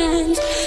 hands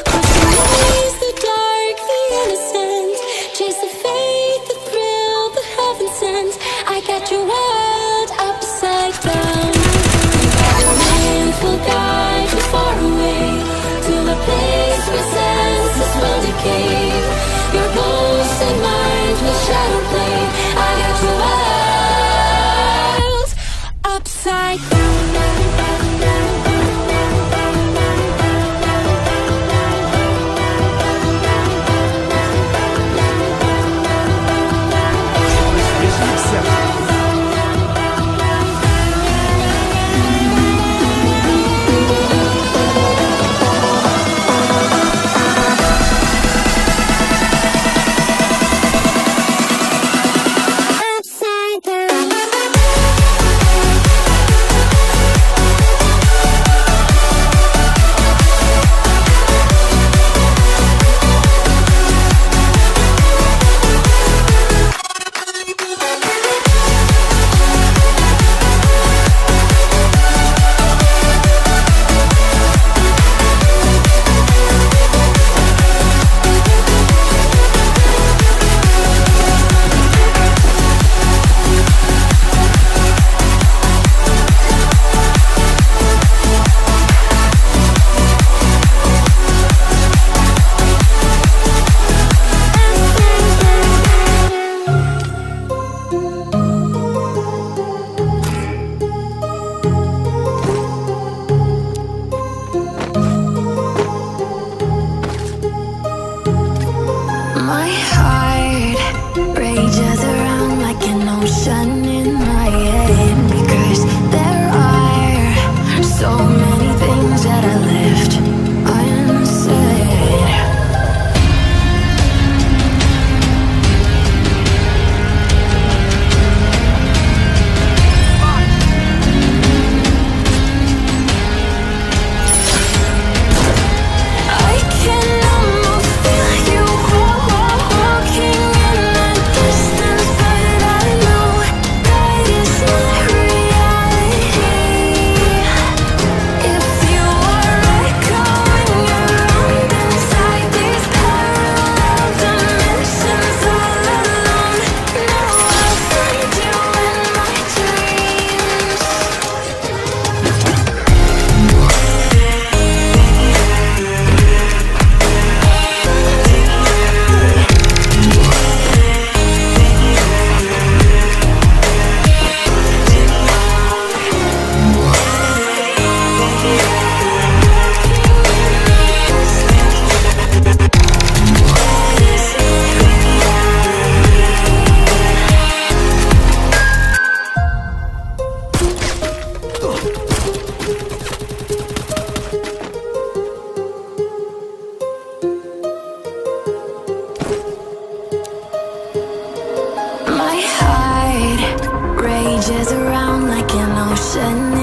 changes around like an ocean